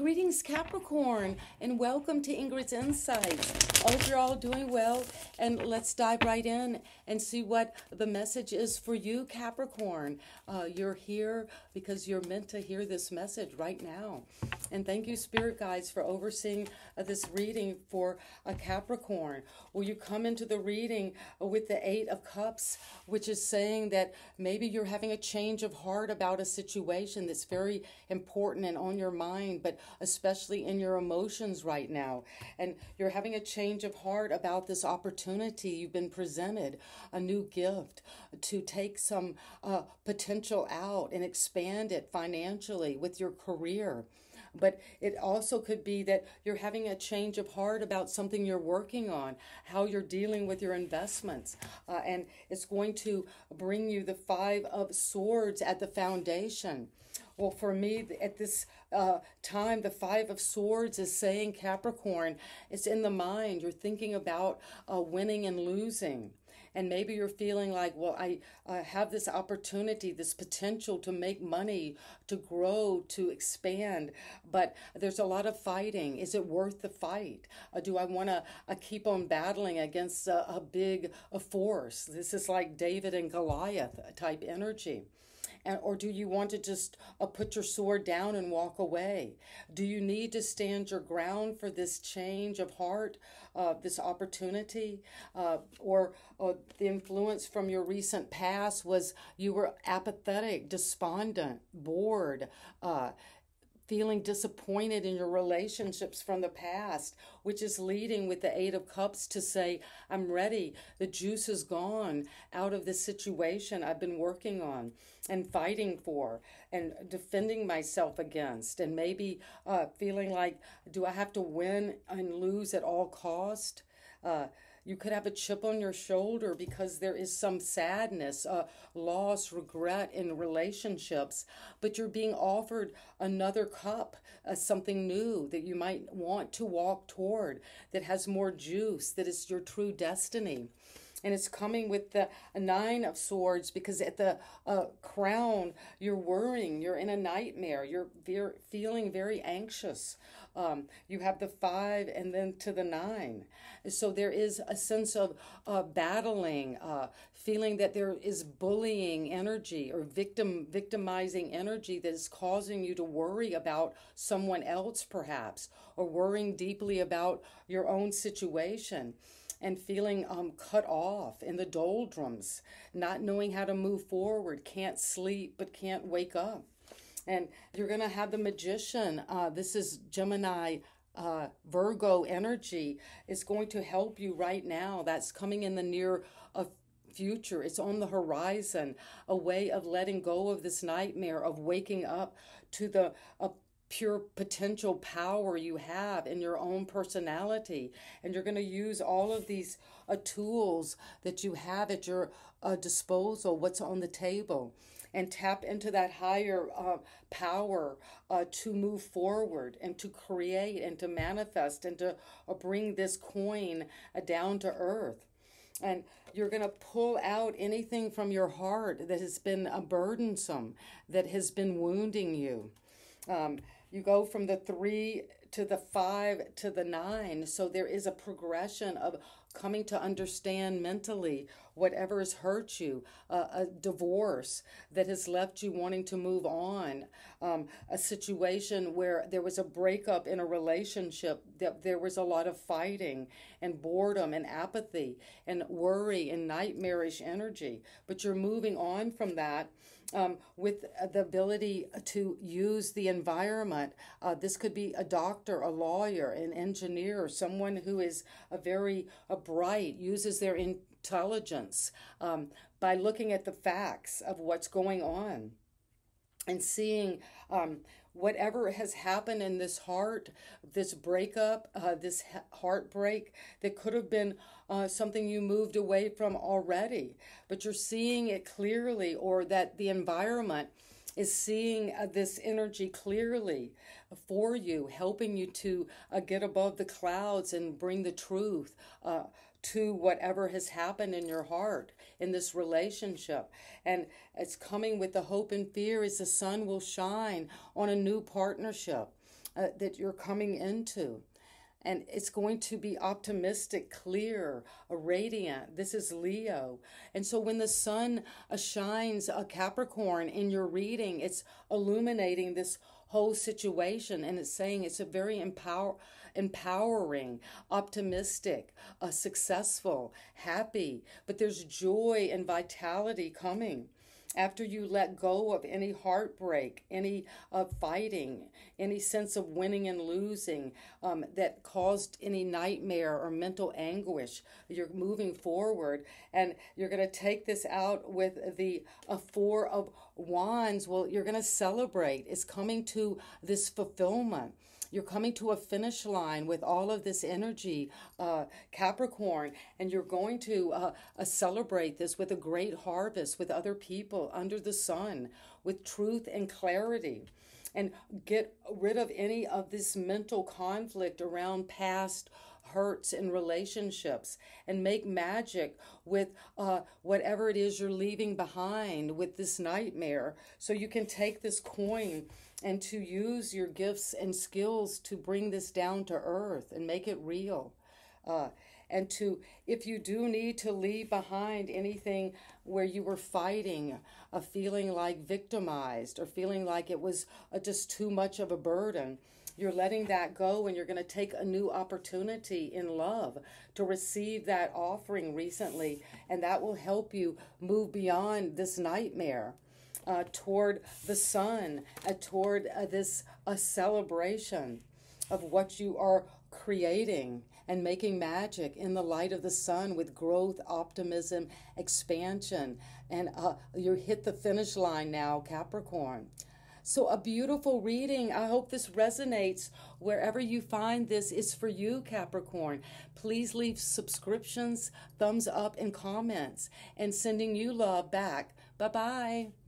greetings, Capricorn, and welcome to Ingrid's Insights. Hope you're all doing well, and let's dive right in and see what the message is for you, Capricorn. Uh, you're here because you're meant to hear this message right now. And thank you, Spirit Guides, for overseeing uh, this reading for a Capricorn. Will you come into the reading with the Eight of Cups, which is saying that maybe you're having a change of heart about a situation that's very important and on your mind, but especially in your emotions right now. And you're having a change of heart about this opportunity you've been presented, a new gift to take some uh, potential out and expand it financially with your career but it also could be that you're having a change of heart about something you're working on, how you're dealing with your investments. Uh, and it's going to bring you the Five of Swords at the foundation. Well, for me, at this uh, time, the Five of Swords is saying Capricorn, it's in the mind. You're thinking about uh, winning and losing. And maybe you're feeling like, well, I uh, have this opportunity, this potential to make money, to grow, to expand, but there's a lot of fighting. Is it worth the fight? Uh, do I want to uh, keep on battling against a, a big force? This is like David and Goliath type energy. And, or do you want to just uh, put your sword down and walk away? Do you need to stand your ground for this change of heart, uh, this opportunity? Uh, or uh, the influence from your recent past was you were apathetic, despondent, bored, uh, feeling disappointed in your relationships from the past, which is leading with the Eight of Cups to say, I'm ready. The juice is gone out of this situation I've been working on and fighting for and defending myself against, and maybe uh, feeling like, do I have to win and lose at all cost? Uh, you could have a chip on your shoulder because there is some sadness, uh, loss, regret in relationships, but you're being offered another cup, uh, something new that you might want to walk toward that has more juice, that is your true destiny and it's coming with the nine of swords because at the uh, crown you're worrying you're in a nightmare you're very, feeling very anxious. Um, you have the five and then to the nine. So there is a sense of uh, battling uh, feeling that there is bullying energy or victim victimizing energy that is causing you to worry about someone else perhaps or worrying deeply about your own situation and feeling um, cut off in the doldrums, not knowing how to move forward, can't sleep but can't wake up. And you're going to have the magician. Uh, this is Gemini uh, Virgo energy is going to help you right now. That's coming in the near uh, future. It's on the horizon. A way of letting go of this nightmare of waking up to the uh, pure potential power you have in your own personality. And you're going to use all of these uh, tools that you have at your uh, disposal, what's on the table, and tap into that higher uh, power uh, to move forward and to create and to manifest and to uh, bring this coin uh, down to earth and you're going to pull out anything from your heart that has been burdensome, that has been wounding you. Um, you go from the three to the five to the nine. So there is a progression of coming to understand mentally whatever has hurt you, uh, a divorce that has left you wanting to move on, um, a situation where there was a breakup in a relationship, that there was a lot of fighting and boredom and apathy and worry and nightmarish energy. But you're moving on from that um, with the ability to use the environment. Uh, this could be a doctor, a lawyer, an engineer, someone who is a very a bright, uses their intelligence um, by looking at the facts of what's going on and seeing um, whatever has happened in this heart, this breakup, uh, this heartbreak that could have been uh, something you moved away from already, but you're seeing it clearly, or that the environment is seeing uh, this energy clearly for you, helping you to uh, get above the clouds and bring the truth uh, to whatever has happened in your heart in this relationship. And it's coming with the hope and fear as the sun will shine on a new partnership uh, that you're coming into and it's going to be optimistic, clear, radiant. This is Leo. And so when the sun shines a Capricorn in your reading, it's illuminating this whole situation and it's saying it's a very empower empowering, optimistic, uh, successful, happy, but there's joy and vitality coming after you let go of any heartbreak, any uh, fighting, any sense of winning and losing um, that caused any nightmare or mental anguish, you're moving forward and you're going to take this out with the uh, Four of Wands. Well, you're going to celebrate. It's coming to this fulfillment. You're coming to a finish line with all of this energy, uh, Capricorn, and you're going to uh, uh, celebrate this with a great harvest with other people under the sun, with truth and clarity. And get rid of any of this mental conflict around past hurts and relationships and make magic with uh, whatever it is you're leaving behind with this nightmare. So you can take this coin and to use your gifts and skills to bring this down to earth and make it real. Uh, and to, if you do need to leave behind anything where you were fighting, a feeling like victimized or feeling like it was a, uh, just too much of a burden, you're letting that go and you're going to take a new opportunity in love to receive that offering recently, and that will help you move beyond this nightmare uh, toward the sun, uh, toward uh, this a celebration of what you are creating and making magic in the light of the sun with growth, optimism, expansion. And uh, you hit the finish line now, Capricorn. So, a beautiful reading. I hope this resonates wherever you find this is for you, Capricorn. Please leave subscriptions, thumbs up, and comments, and sending you love back. Bye bye.